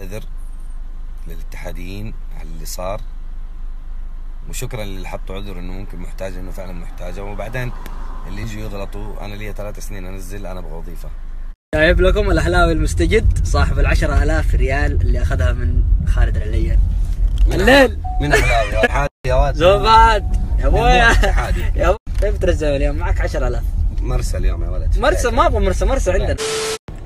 اعتذر للاتحاديين على اللي صار. وشكرا للي حطوا عذر إنه ممكن محتاج إنه فعلا محتاجه. وبعدين اللي يجوا يغلطوا أنا لي ثلاث سنين أنزل أنا أبغى وظيفة. جايب لكم الاهلاوي المستجد صاحب العشرة آلاف ريال اللي أخذها من خالد العليان الليل. من اهلاوي يا حادي يا واد. زوبات يا ابويا يا ابويا كيف ترزع اليوم؟ معك 10000 مرسى اليوم يا ولد. مرسى ما أبغى مرسى. مرسى عندنا.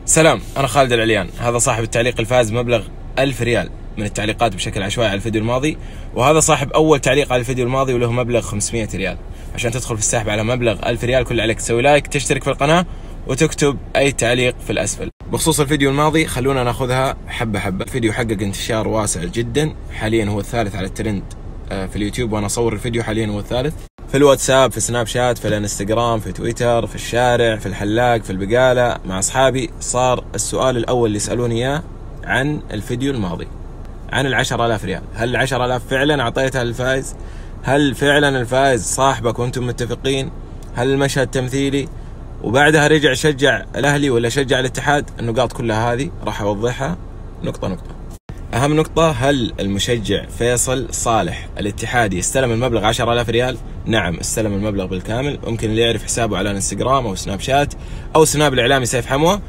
سلام أنا خالد العليان. هذا صاحب التعليق الفائز مبلغ ألف ريال من التعليقات بشكل عشوائي على الفيديو الماضي وهذا صاحب أول تعليق على الفيديو الماضي وله مبلغ 500 ريال. عشان تدخل في السحب على مبلغ 1000 ريال كل عليك تسوي like تشترك في القناة وتكتب أي تعليق في الأسفل. بخصوص الفيديو الماضي خلونا ناخذها حبة حبة. الفيديو حقق انتشار واسع جدا. حاليا هو الثالث على الترند آه، في اليوتيوب وأنا أصور الفيديو حاليا هو الثالث. في الواتساب في سناب شات في الانستغرام في تويتر في الشارع في الحلاق في البقالة. مع أصحابي صار السؤال الأول اللي يسألوني إياه عن الفيديو الماضي عن العشر آلاف ريال. هل العشر آلاف فعلا أعطيتها للفائز؟ هل فعلا الفائز صاحبك وأنتم متفقين؟ هل المشهد تمثيلي؟ وبعدها رجع شجع الأهلي ولا شجع الاتحاد؟ النقاط كلها هذه راح أوضحها. نقطة نقطة. أهم نقطة هل المشجع فيصل صالح الاتحادي استلم المبلغ 10000 ريال؟ نعم استلم المبلغ بالكامل. ممكن اللي يعرف حسابه على الانستغرام أو سناب شات أو سناب الإعلامي سيف حموة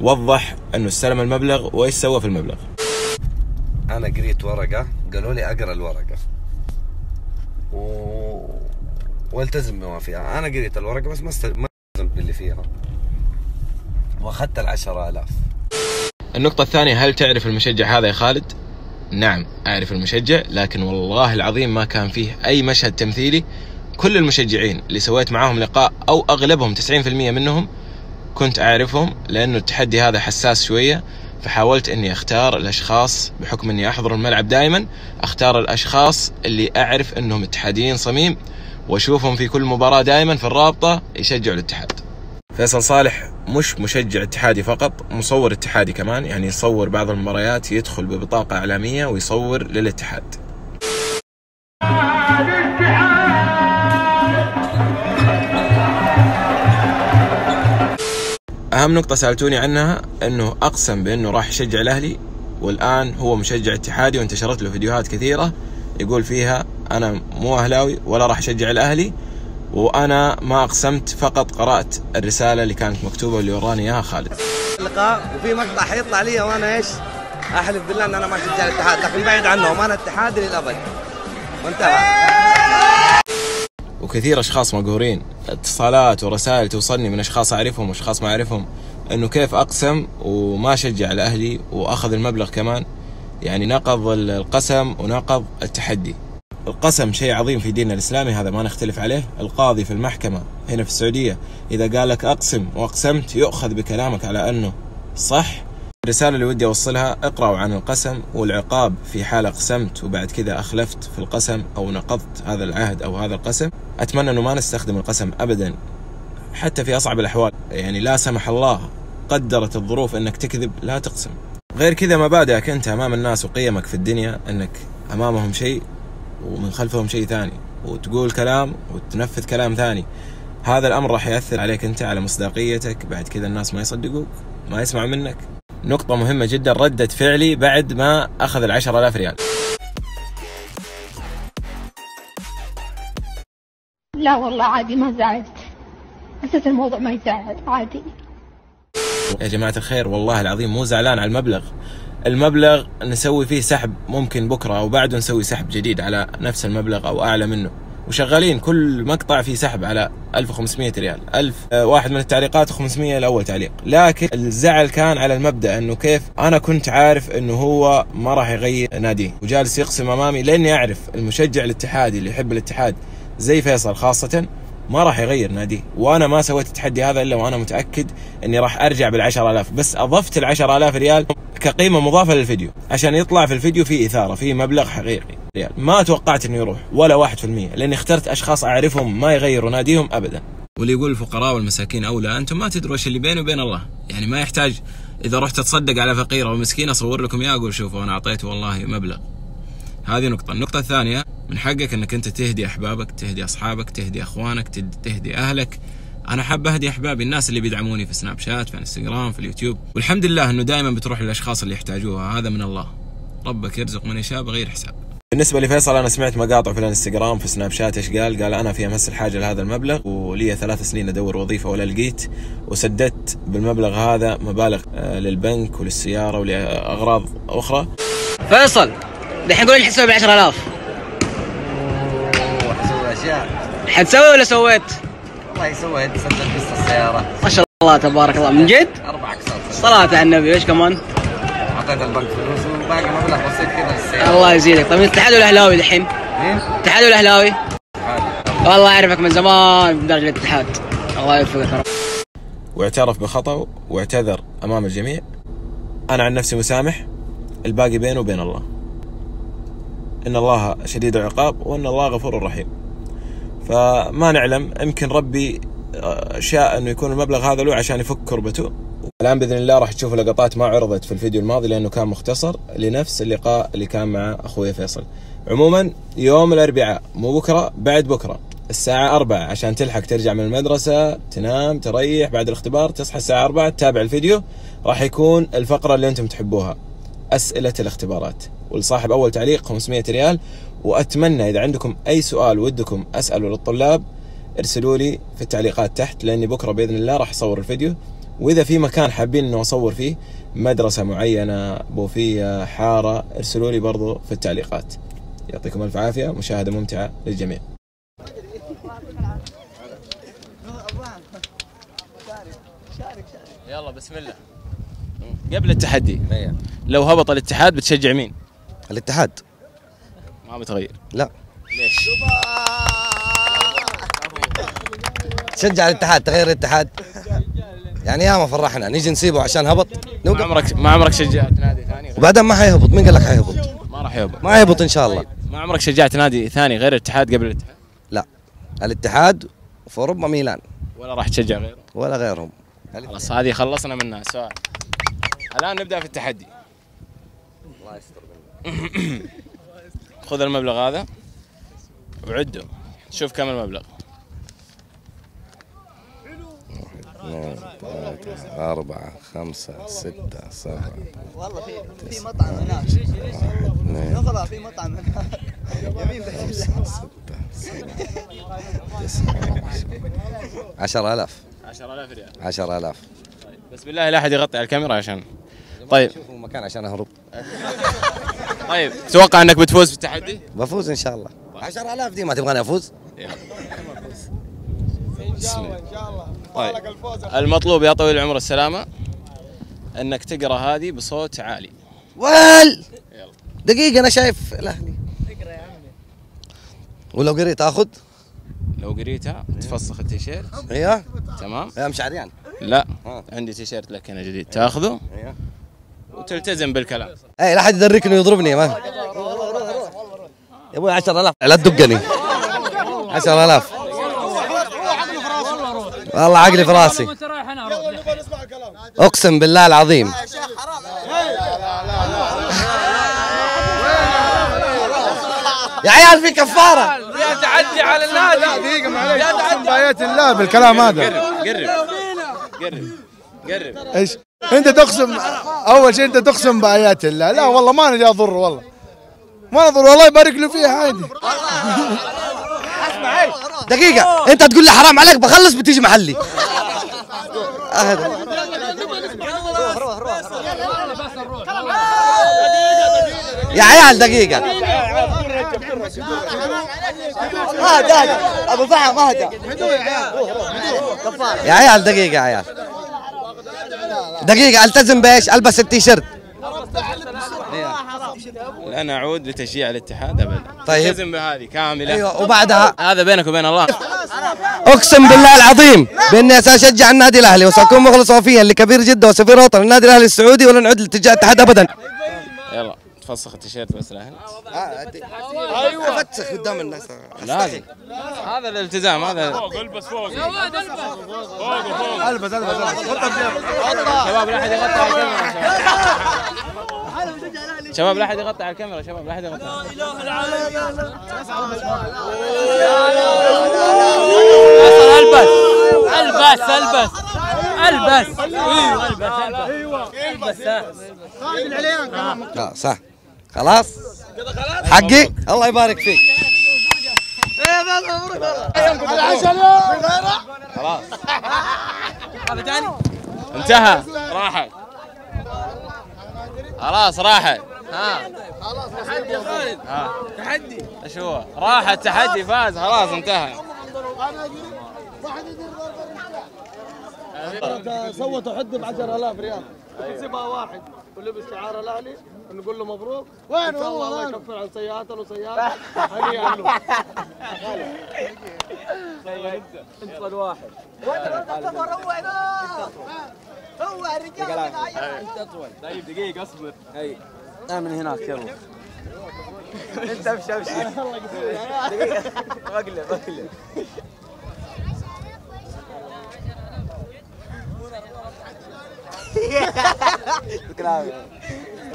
وضح أنه استلم المبلغ وإيش سوى في المبلغ. أنا قريت ورقة قالوا لي أقرأ الورقة. و... والتزم بما فيها أنا قريت الورقة بس ما است- ما التزمت باللي فيها. وأخذت العشرة آلاف. النقطة الثانية هل تعرف المشجع هذا يا خالد؟ نعم أعرف المشجع لكن والله العظيم ما كان فيه أي مشهد تمثيلي كل المشجعين اللي سويت معاهم لقاء أو أغلبهم 90% منهم كنت أعرفهم لأنه التحدي هذا حساس شوية فحاولت أني أختار الأشخاص بحكم أني أحضر الملعب دائما أختار الأشخاص اللي أعرف أنهم اتحاديين صميم وأشوفهم في كل مباراة دائما في الرابطة يشجعوا الاتحاد فيصل صالح مش مشجع اتحادي فقط مصور اتحادي كمان يعني يصور بعض المباريات يدخل ببطاقة إعلامية ويصور للاتحاد. أهم نقطة سألتوني عنها أنه أقسم بأنه راح يشجع الأهلي والآن هو مشجع اتحادي وانتشرت له فيديوهات كثيرة يقول فيها أنا مو أهلاوي ولا راح أشجع الأهلي. وأنا ما أقسمت فقط قرأت الرسالة اللي كانت مكتوبة واللي وراني إياها خالد. اللقاء وفي مقطع حيطلع لي وأنا إيش؟ أحلف بالله إن أنا ما شجع الاتحاد لكن بعيد عنهم أنا اتحادي للأبد. وانتهى وكثير أشخاص مقهورين اتصالات ورسائل توصلني من أشخاص أعرفهم وأشخاص ما أعرفهم إنه كيف أقسم وما شجع الأهلي وأخذ المبلغ كمان. يعني نقض القسم ونقض التحدي. القسم شيء عظيم في ديننا الإسلامي هذا ما نختلف عليه. القاضي في المحكمة هنا في السعودية إذا قال لك أقسم وأقسمت يؤخذ بكلامك على أنه صح. الرسالة اللي ودي أوصلها اقرأوا عن القسم والعقاب في حال أقسمت وبعد كذا أخلفت في القسم أو نقضت هذا العهد أو هذا القسم. أتمنى أنه ما نستخدم القسم أبدا حتى في أصعب الأحوال. يعني لا سمح الله قدرت الظروف أنك تكذب لا تقسم. غير كذا مبادئك أنت أمام الناس وقيمك في الدنيا أنك أمامهم شيء ومن خلفهم شيء ثاني وتقول كلام وتنفذ كلام ثاني. هذا الأمر راح يأثر عليك أنت على مصداقيتك. بعد كذا الناس ما يصدقوك ما يسمعوا منك. نقطة مهمة جدا ردة فعلي بعد ما أخذ العشر آلاف ريال. لا والله عادي ما زعلت. حسيت الموضوع ما يزعل عادي. يا جماعة الخير والله العظيم مو زعلان على المبلغ. المبلغ نسوي فيه سحب ممكن بكرة أو بعده نسوي سحب جديد على نفس المبلغ أو أعلى منه. وشغالين كل مقطع فيه سحب على 1500 ريال. 1000 آه، واحد من التعليقات 500 الأول تعليق. لكن الزعل كان على المبدأ أنه كيف؟ أنا كنت عارف أنه هو ما راح يغير ناديه وجالس يقسم أمامي لأني أعرف المشجع الاتحادي اللي يحب الاتحاد زي فيصل خاصة ما راح يغير ناديه وأنا ما سويت التحدي هذا إلا وأنا متأكد إني راح أرجع بالعشر آلاف. بس أضفت العشر آلاف ريال كقيمة مضافة للفيديو عشان يطلع في الفيديو في إثارة في مبلغ حقيقي. ريال ما توقعت إنه يروح ولا واحد في المية لأني اخترت أشخاص أعرفهم ما يغيروا ناديهم ابدا. واللي يقول الفقراء والمساكين أولى أنتم ما تدروا إيش اللي بيني وبين الله. يعني ما يحتاج إذا رحت أتصدق على فقير أو مسكين أصور لكم إياه أقول شوفوا أنا اعطيته والله مبلغ. هذه نقطة، النقطة الثانية من حقك إنك أنت تهدي أحبابك، تهدي أصحابك، تهدي إخوانك، تهدي أهلك. أنا حاب أهدي احبابي الناس اللي بيدعموني في سناب شات في إنستغرام في اليوتيوب. والحمد لله إنه دائما بتروح للأشخاص اللي يحتاجوها هذا من الله. ربك يرزق من يشاء بغير حساب. بالنسبة لفيصل أنا سمعت مقاطع في الإنستغرام في سناب شات إيش قال؟ قال أنا في أمس الحاجة لهذا المبلغ ولي ثلاث سنين أدور وظيفة ولا لقيت وسددت بالمبلغ هذا مبالغ آه، للبنك وللسيارة ولأغراض أخرى. فيصل دحين قول لي حتسوي ب 10000 أسوي أشياء. حتسوي ولا سويت؟ والله سويت سددت قسط السيارة. ما شاء الله تبارك الله. من جد؟ أربع اقساط صلاة على النبي. إيش كمان؟ أعطيت البنك فلوس وباقي مبلغ بسيط كذا للسيارة. الله يزيدك. طيب الاتحاد ولا اهلاوي دحين؟ مين؟ اتحاد ولا اهلاوي؟ عادي والله أعرفك من زمان بدرجة الاتحاد. الله يوفقك واعترف بخطأه واعتذر أمام الجميع. أنا عن نفسي مسامح. الباقي بينه وبين الله. إن الله شديد العقاب وإن الله غفور رحيم. فما نعلم يمكن ربي آه، شاء أنه يكون المبلغ هذا له عشان يفك كربته. الآن بإذن الله راح تشوفوا لقطات ما عرضت في الفيديو الماضي لأنه كان مختصر لنفس اللقاء اللي كان مع أخوي فيصل. عموما يوم الأربعاء مو بكرة بعد بكرة الساعة أربعة عشان تلحق ترجع من المدرسة تنام تريح بعد الاختبار تصحى الساعة أربعة تتابع الفيديو راح يكون الفقرة اللي أنتم تحبوها. أسئلة الاختبارات. ولصاحب أول تعليق 500 ريال. وأتمنى إذا عندكم أي سؤال ودكم أسأله للطلاب ارسلوا لي في التعليقات تحت لأني بكرة بإذن الله راح أصور الفيديو. وإذا في مكان حابين إنه أصور فيه مدرسة معينة بوفية حارة ارسلوا لي برضو في التعليقات. يعطيكم ألف عافية. مشاهدة ممتعة للجميع. يلا بسم الله. قبل التحدي. إيه. لو هبط الاتحاد بتشجع مين؟ الاتحاد. ما بتغير. لا. ليش؟ شجع الاتحاد تغير الاتحاد. يعني ياما فرحنا نيجي نسيبه عشان هبط. ما عمرك ما عمرك شجعت نادي ثاني وبعدين ما حيهبط مين قال لك حيهبط؟ ما راح يهبط. ما يهبط إن شاء الله. ما عمرك شجعت نادي ثاني غير الاتحاد قبل الاتحاد؟ لا. الاتحاد في اوروبا ميلان. ولا راح تشجع غيره ولا غيرهم. خلاص هذه خلصنا منها سؤال. الآن نبدأ في التحدي. الله يستر خذ المبلغ هذا وعده. شوف كم المبلغ. أربعة خمسة ستة سبعة والله في في مطعم هناك. ناخذها في مطعم هناك. يمين خمسة ستة سبعة تسعة عشرة. آلاف. 10000 ريال. عشرة آلاف. بس بالله لا أحد يغطي على الكاميرا عشان طيب. شوفوا مكان عشان أهرب. طيب تتوقع إنك بتفوز في التحدي؟ بفوز إن شاء الله. عشرة آلاف دي ما تبغاني أفوز؟ طيب. المطلوب يا طويل العمر السلامة إنك تقرأ هذه بصوت عالي. وال يلا. دقيقة أنا شايف الأهلي. ولو قريت آخذ. لو قريتها تفسخ التيشيرت. أيوه تمام. يا مش عريان لا آه. عندي تيشيرت لك هنا جديد. تأخذه؟ أيوه وتلتزم بالكلام. اي لا حد يدركني ويضربني ما يا أبوي 10000 لا تدقني. 10000 والله عقلي في راسي. أقسم بالله العظيم. يا عيال في كفارة. يا تعدي على النادي. دقيقة معليش. اقسم بآيات الله بالكلام هذا. قرب قرب قرب. إيش؟ انت تقسم اول شيء انت تقسم بآيات الله. لا والله ما أنا جاي اضر والله. ما اضر والله يبارك له فيها عادي. دقيقة انت تقول لي حرام عليك بخلص بتيجي محلي. يا عيال دقيقة. اهدى ابو فهم اهدى يا عيال دقيقة يا عيال. دقيقة ألتزم بإيش؟ ألبس التيشيرت. لن أعود لتشجيع الاتحاد ابدا. طيب. ألتزم بهذه كاملة. أيوه وبعدها. هذا بينك وبين الله. أقسم بالله العظيم بإني سأشجع النادي الأهلي وسأكون مخلص وفيا لكبير جدة وسفير وطن النادي الأهلي السعودي ولن أعود لاتجاه الاتحاد ابدا. تفسخ التيشيرت بس الاهل أيوه. فتسخ قدام الناس. لازم هذا الالتزام هذا. البس البس. شباب لا احد يغطي على الكاميرا شباب. لا احد يغطي على الكاميرا شباب لا احد يغطي البس ألبس ألبس. ألبس. أيوه ألبس ألبس. البس لا صح خلاص؟ حقي؟ الله يبارك فيك. خلاص انتهى. راحت. خلاص راحت. ها. تحدي يا خالد. تحدي. إيش هو؟ راح التحدي فاز. خلاص انتهى. سوى تحدي ب 10000 ريال يسيبها واحد. ولبس شعار الأهلي. نقول له مبروك. وين إن شاء الله الله يكفر عن سيئاته وسيئاته هنيئا له انت واحد. طيب دقيقة اصبر. أنا من هناك يلا. انت امشي امشي بقلب.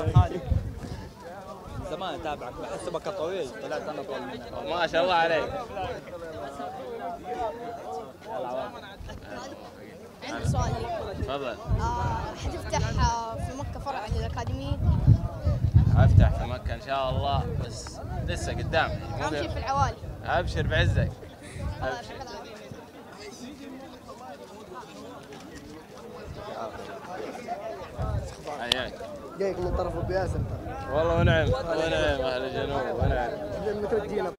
بقلب زمان أتابعك بحسبك طويل طلعت أنا طويل. منك ما شاء الله عليك. عندي سؤال. تفضل. آه، حتفتح آه، في مكة فرع للأكاديمية أفتح في مكة إن شاء الله بس لسه قدام. أهم شيء في العوالي. أبشر بعزك. الله جايك من طرف بياسر والله ونعم ونعم أهل الجنوب ونعم لما تجينا